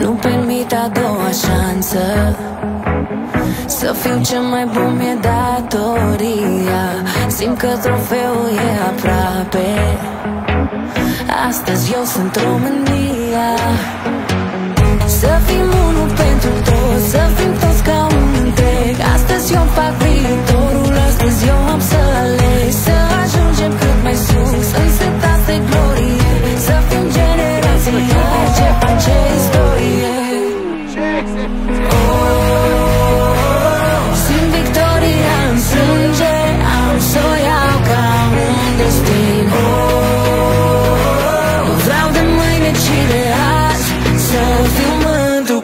Nu permit a doua șansă. Să fiu ce mai bun mi-e datoria. Simt că trofeul e aproape. Astăzi eu sunt România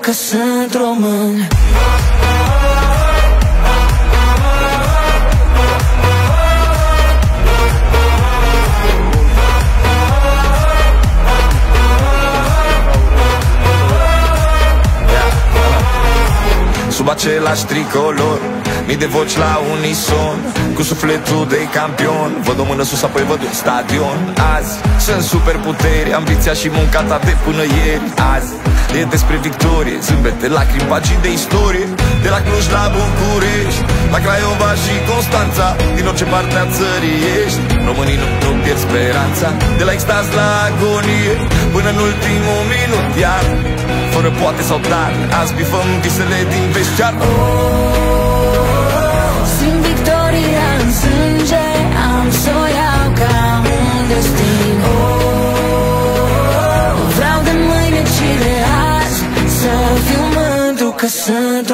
că sunt român același tricolor. Mii de voci la unison Cu sufletul de campion. Văd o mână sus, apoi văd un stadion. Azi sunt super puteri Ambiția și munca ta de până ieri. Azi e despre victorie Zâmbete, lacrimi, pagini de istorie. De la Cluj la București La Craiova și Constanța. Din orice parte a țării ești Românii nu, nu pierd speranța. De la extaz la agonie Până în ultimul minut Iar fără poate sau dar Azi bifăm visele din vestiar. Simt victoria în sânge Am să o iau ca un destin. Nu vreau de mâine, ci de azi Să fiu mândru că sunt